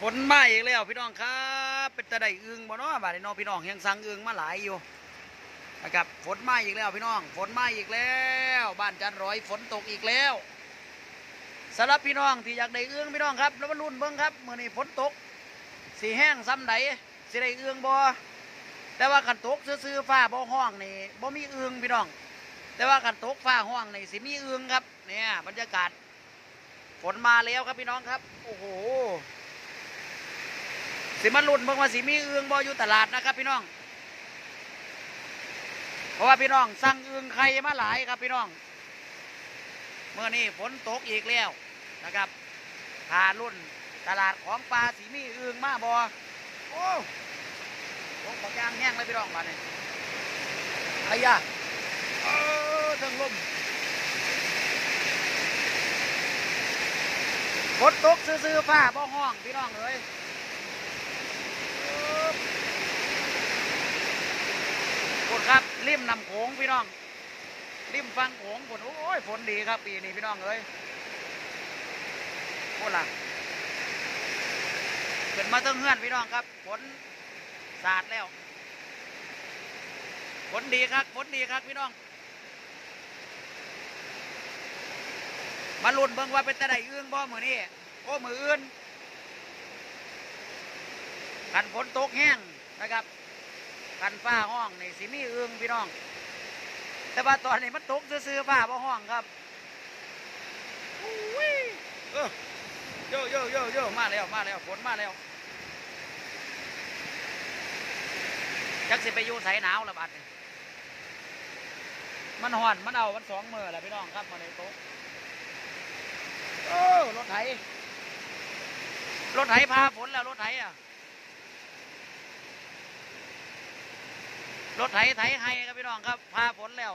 ฝนมาอีกแล้วพี่น้องครับเป็นตะไดอึงบ่เนาะบาดนี้น้องพี่น้องยังสั่งอึงมาหลายอยู่นะครับฝนมาอีกแล้วพี่น้อง ฝนมาอีกแล้ว บ้านจันร้อยฝนตกอีกแล้วสำหรับพี่น้องที่อยากได้อึงพี่น้องครับ แล้วมาลุ้นเบิ่งครับเมื้อนี้ฝนตกสีแห้งซ้ำใดสิได้อึงบ่แต่ว่าคันตกซื่อฟ้าบ่ห้องนี่บ่มีอึงพี่น้อง แต่ว่าคันตกฟ้าห้องนี่สิมีอึงครับเนี่ยบรรยากาศ ฝนมาแล้วครับพี่น้องครับ โอ้โห สิมาลุ่นเบิ่งว่าสิมีเอื้องบ่อยู่ตลาดนะครับพี่น้อง เพราะว่าพี่น้องสั่งเอื้องไข่มาหลายครับพี่น้อง เมื่อนี้ฝนตกอีกแล้วนะครับหารุ่นตลาดของปลาสีมีเอื้องมาบ่โอ้ตกบางยางแห้งเลยพี่น้องบ้านนี้ไอ้ยาเออเทิงลมฝนตกซื่อๆฟ้าบ่ห้องพี่น้องเอ้ย ฝนครับริมนำโขงพี่น้องริมฟังโขงฝนโอ้ยฝนดีครับปีนี้พี่น้องเอ้ยโคตรละเกิดมาตั้งเฮือนพี่น้องครับฝนสาดแล้วฝนดีครับฝนดีครับพี่น้อง มาลุ้นเบิ่งว่าเป็นตะไดอื่นบ่มือนี้โอ้มืออื่น กันฝนตกแห้งนะครับกันฟ้าห้องนี่สิมีเอืองพี่น้อง แต่ว่าตอนนี้มันตกซื่อๆฟ้าบ่ห้องครับอุ้ยเออโยโยโยโยมาแล้วมาแล้วฝนมาแล้วจักสิไปอยู่ไสหนาวละบัดนี้มันห่อนมันเอามันสองมือแหละพี่น้องครับมาในโต๊ะโอ้รถไถรถไถพาฝนแล้วรถไถอะ รถไถไถให้ครับพี่น้องครับพาฝนแล้ว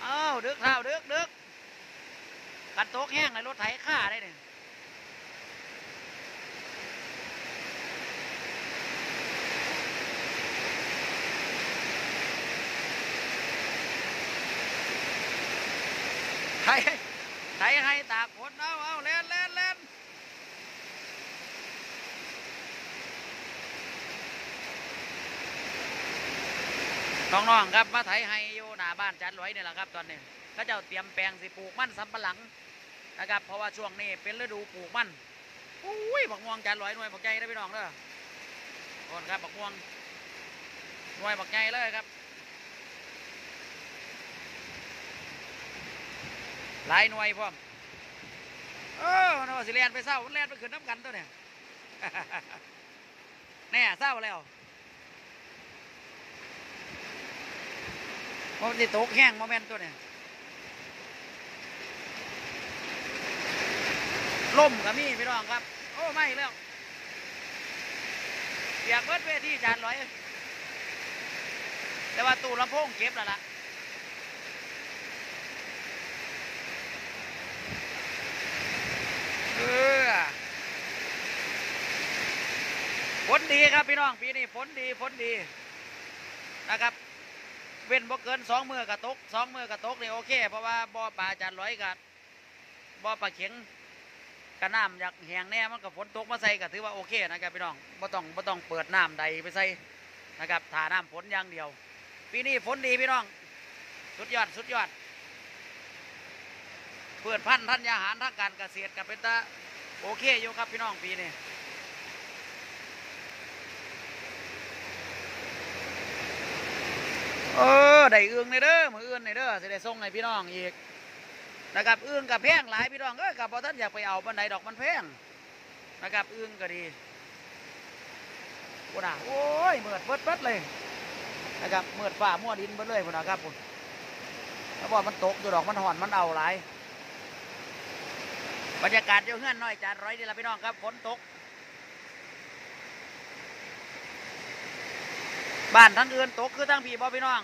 เอ้าดึกเท้าดึกดึกกันโต๊ะแห้งในรถไถฆ่าได้เนี่ยไถไถให้ตากฝนเอาเอาเล่นเล่นเล่น น้องๆครับมาไถให้อยู่หน้าบ้านจันร้อยนี่แหละครับตอนนี้ก็เจ้าเตรียมแปลงสิปลูกมันสำปะหลังนะครับ เพราะว่าช่วงนี้เป็นฤดูปลูกมันอุ้ยบักม่วงจันร้อยหน่วยบักใหญ่นะพี่น้องเด้อก่อนครับบักม่วงหน่วยบักใหญ่เลยครับ หลายหน่วยพร้อมเออมันว่าสิเลียนไปเศร้ามันเลียนไปขึ้นน้ำกันตัวเนี่ยแน่เศร้าแล้ว เพราะที่ตกแห้งโมเมนต์ตัวเนี่ยล่มก็มีพี่น้องครับ โอ้ไม่แล้วอยากเบิดเวทีจานร้อย แต่ว่าตู้ลำโพงเก็บแล้วล่ะเออฝนดีครับพี่น้องปีนี้ฝนดีฝนดีนะครับ เว้นบ่เกินสองมือกระตกสองมือกระตกนี่โอเค เพราะว่าบ่อปลาจานร้อยกับบ่อปลาเข็งกระน้ำอยากแหงแน่มันกับฝนตกมาใส่ก็ถือว่าโอเคนะครับพี่น้องบ่ต้องบ่ต้องเปิดน้ำใดไปใส่นะครับถ่าน้ำฝนอย่างเดียว ปีนี้ฝนดีพี่น้อง สุดยอดสุดยอดเปิดพันธุ์ธัญญาหารทางการเกษตรกับเป็นตาโอเคอยู่ครับพี่น้องปีนี้ เออได้เอื้องในเด้อมืออื่นในเด้อสิได้ส่งให้พี่น้องอีกนะครับเอื้องกับแพงหลายพี่น้องเอ้ยกับพอท่านอยากไปเอาบันไดดอกมันแพงนะครับเอื้องก็ดีพุ่นน่ะโอ้ยเมือดเบิดเบิดเลยนะครับเมือดฝ่ามั่วดินเบิดเลยพุ่นนะครับพุ่นแล้วบอกมันตกอยู่ดอกมันห่อนมันเอาหลายบรรยากาศเยอะเงื่อนน้อยจานร้อยดีละพี่น้องครับฝนตก บ้านทั้งอื่นตกคือทั้งพี่บ่พี่น้อง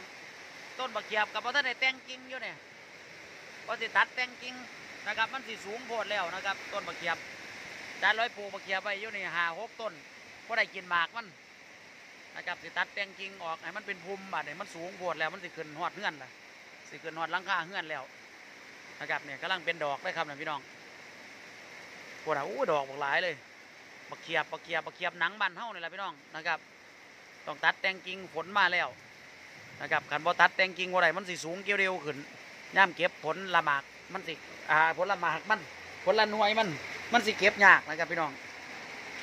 ต้นบักเขียบกับพ่อท่านได้แต่งกิ่งอยู่เนี่ยพ่อสิตัดแต่งกิ่งนะครับ มันสิสูงโพดแล้วนะครับ ต้นบักเขียบจานร้อยปูบักเขียบไปอยู่นี่หาหกต้นก็ได้กินหมากมันนะครับสิตัดแต่งกิ่งออกให้มันเป็นภูมิบาดเนี่ยมันสูงโพดแล้วมันสิขึ้นหอดเฮือนละสิขึ้นหอดลังคาเฮือนแล้วนะครับเนี่ยกำลังเป็นดอกเลยครับเนี่ยพี่น้องโพดอะอู้ดอกบักหลายเลยบักเขียบบักเขียบบักเขียบหนังบานเฮานี่แหละพี่น้องนะครับ ต้องตัดแต่งกิ่งผลมาแล้วนะครับคันบ่ตัดแต่งกิ่งบ่าได้มันสิสูงเกี่ยวเร็วขึ้นย่ามเก็บผลละหมากมันสิอ่าผลละหมากมันผลละหน่วยมันมันสิเก็บยากนะครับพี่น้อง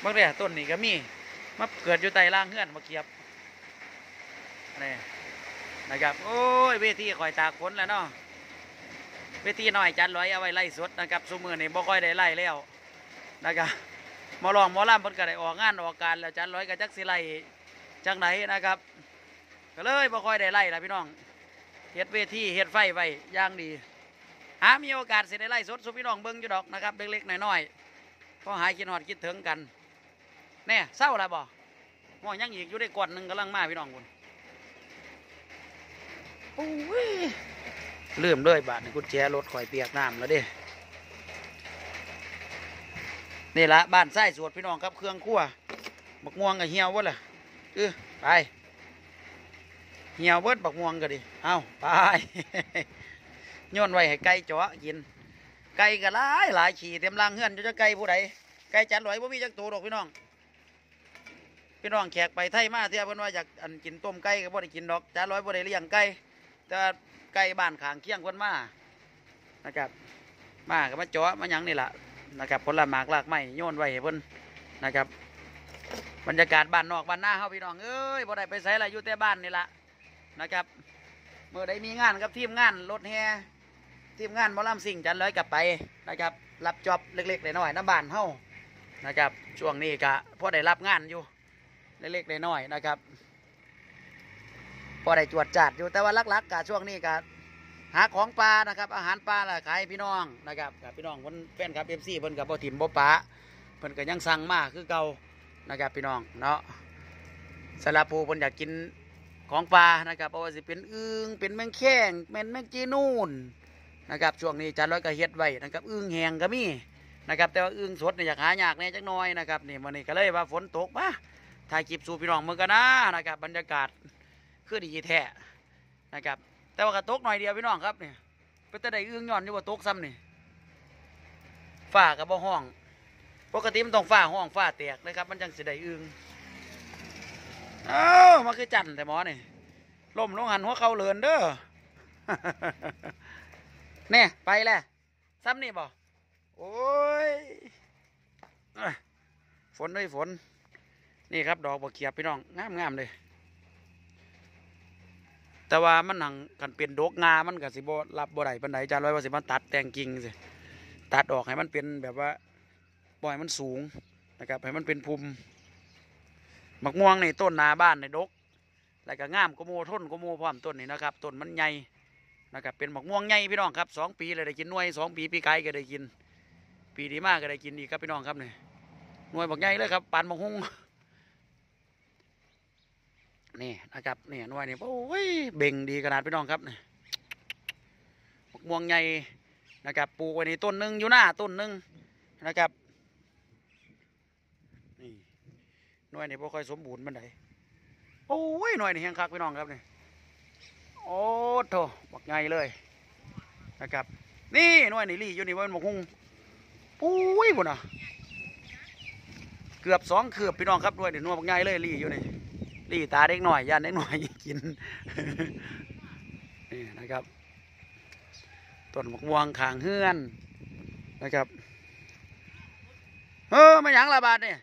เบิ่งเด้อต้นนี้ก็มีมาเกิดอยู่ใต้ล่างเฮือนบักเขียบนี่นะครับโอ้ยเวทีคอยตากฝนแล้วเนาะเวทีน้อยจันร้อยเอาไว้ไล่สดนะครับซุมือนี่บ่ค่อยได้ไล่แล้วนะครับมอลองมอลำเพิ่นก็ได้ออกงานออกการแล้วจันร้อยก็จักสิไล่ จังไหนนะครับ ก็เลยบ่ค่อยได้ไล่ละพี่น้องเฮ็ดเวทีเฮ็ดไฟไว้อย่างดีหามีโอกาสเสิได้ไล่สดสุพี่น้องเบิ่งอยู่ดอกนะครับเล็กๆน้อยๆพอหายคิดฮอดคิดถึงกันแน่เศร้าล้วบ่ห่อยังอีกอยู่ได้กวดหนึ่งกำลังมาพี่น้องคุณโอ้ยลืมเลยบาทนี่กุญแจรถข่อยเปียกน้ำแล้วเด้นี่ละบ้านไส้สวดพี่น้องครับเครื่องครัวบักม่วงกับเหี่ยววะล่ะ เออไปเหี่ยวเบิดบักม่วงก็ดิเอาไปโย้อนไว้ให้ไก่จาะกิน ไก่ก็หลายหลายขี่เต็มรางเฮือนจะไก่ผู้ใดไก่จันลอยบ่มีจักตัวดอกพี่น้อง พี่น้องแขกไปไทยมาเที่ยเพิ่นว่าอยากอันกินต้มไก่ก็บ่ได้กินดอกจันลอยบ่ได้เลี้ยงไก่แต่ไก่บ้านขางเคียงเพิ่นมานะครับมาก็มาจาะมาหยังนี่ล่ะนะครับผละหมากลากไม้โยนไว้ให้เพิ่นนะครับ บรรยากาศบ้านนอกบ้านหน้าเฮาพี่น้องเอ้ยบ่ได้ไปไสละอยู่แต่บ้านนี่ละนะครับ เมื่อใดมีงานกับทีมงานรถแห่ทีมงานมอลำสิ่งจันเลยกลับไปนะครับ รับจอบเล็กๆน้อยๆน้ำบ้านเฮานะครับ ช่วงนี้ก็พอได้รับงานอยู่เล็กๆน้อยๆนะครับพอได้จวดจัดอยู่แต่ว่าลักๆกะช่วงนี้ก็หาของปลานะครับ อาหารปลาละขายพี่น้องนะครับพี่น้องคนแฟนครับเอฟซีเพิ่นกับบ่ถิ่มบ่ปะเพิ่นก็ยังสั่งมากคือเก่า นะครับพี่น้องเนาะสาราปูเพิ่นอยากกินของปลานะครับเพราะว่าสิเป็นอึงเป็นแมงแข้งเป็นแมงจีนูนนะครับช่วงนี้จานร้อยก็เฮ็ดไว้นะครับอึงแหงก็มีนะครับแต่ว่าอึงสดเนี่ยอยากหายากแน่จักน่อยนะครับนี่วันนี้ก็เลยว่าฝนตกมาถ่ายคลิปสู่พี่น้องเมืองกันนะนะครับบรรยากาศคือดีแท้นะครับ แต่ว่ากระตกหน่อยเดียวพี่น้องครับเนี่ยเป็นแต่ได้อึงย้อนอยู่ว่าตกซ้ำนี่ฝ้ากับบ่ห้อง ปกติมันต้องฝ้าห้องฝ้าแตกนะครับ มันจังสิได้อึงเอ้ามาคือจันแต่หมอนี่ล่มลงหันหัวเขาเลินเด้อเนี่ยไปแล้วซ้ำนี่บ่โอ้ยเอ้ยฝนด้วยฝน นี่ครับ ดอกบักเขียบพี่น้องงามงามๆเลย แต่ว่ามันหนังกันเป็นดอกงา มันก็สิบรับบ่ได้ปานใดจานร้อยว่าสิมันตัดแต่งกิ่งสิตัดออกให้มันเป็นแบบว่า ปล่อยมันสูงนะครับให้มันเป็นภูมิมะม่วงในต้นนาบ้านในดกแล้วก็งามกโมทนกโมพร้อมต้นนี่นะครับต้นมันใหญ่นะครับเป็นมะม่วงใหญ่พี่น้องครับสองปีเลยได้กินหน่วยสองปีปีไก่ก็ได้กิน ปีดีมากก็ได้กินอีกครับพี่น้องครับนี่หน่วยบักใหญ่เลยครับปานมะฮุงนี่นะครับนี่หน่วยนี่โอ้ยเบ่งดีขนาดพี่น้องครับนี่มะม่วงใหญ่นะครับปลูกไว้ในต้นหนึ่งอยู่หน้าต้นหนึ่งนะครับ นี่หน่วยนี่บ่ค่อยสมบูรณ์มันไดโอ้ยหน่วยนี่แห้งคักพี่น้องครับนี่โอ้โถบักไงเลยนะครับ นี่หน่วยนี่ลี่อยู่นี่ว่ามันบกฮุงปุ้ยบุญอะเกือบสองเกือบพี่น้องครับหน่วยนี่หน่วยบักไงเลยลี่อยู่นี่ลี่ตาเด็กหน่อยย่านเด็กหน่อยกินนี่นะครับต้นมะม่วงขางเฮือนนะครับเออมาหยังละบาทเนี่ย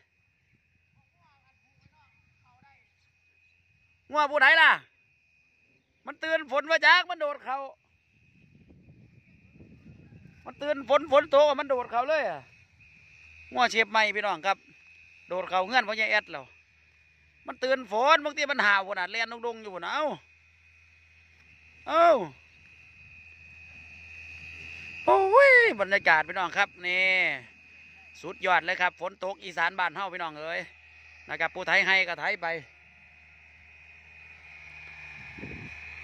งัวผู้ใดล่ะ มันตื่นฝนมาจากมันโดดเขา มันตื่นฝนฝนตกมันโดดเขาเลยอะงัวเชียบใหม่พี่น้องครับ โดดเขาเงื่อนเพราะยายแอดแล้วมันตื่นฝนบางทีมันหาวขนาดเลียนดงๆอยู่นะเอ้าเอ้าโอ้ยบรรยากาศพี่น้องครับนี่สุดยอดเลยครับ ฝนตกอีสานบ้านเฮาพี่น้องเอ้ยนะครับผู้ไทยให้ก็ไทยไป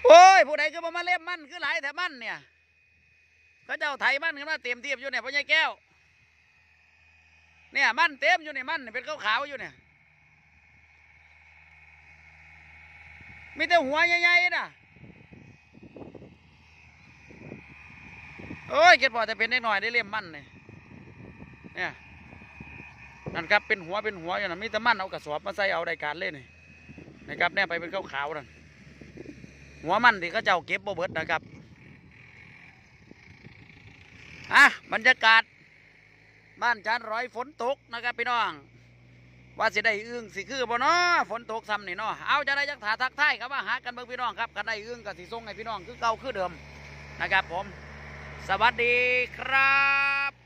โอ้ย ผู้ใดก็มามาเล่มมันคือหลายแถวมันเนี่ยเขาเจ้าไทยมันขึ้นมาเต็มเทียบอยู่เนี่ยพ่อใหญ่แก้ว เนี่ยมันเต็มอยู่เนี่ยมันเนี่ยเป็นขาวๆอยู่เนี่ยมีแต่หัวใหญ่ๆนะโอ้ยเกิดพอจะเป็นเล็กหน่อยได้เล่มมันเนี่ยเนี่ยนั่นครับเป็นหัวเป็นหัวอย่างนั้นมีแต่มันเอากระสอบมาใส่เอาได้การเลยนี่นะครับแน่ไปเป็นขาวๆนั่น หัวมันที่เขาเจ้าเก็บบเบิดนะครับอะบรรยากาศ บ้านจานร้อยฝนตกนะครับพี่น้อง ว่าสิได้อึ้งสิคือบ่เนาะฝนตกซ้ำนี่เนาะเอาจะได้จักถาทักทายครับว่าหากันเบิ่งพี่น้องครับกันได้อึ้งกับสิส่งให้พี่น้องคือเก่าคือเดิมนะครับผม สวัสดีครับ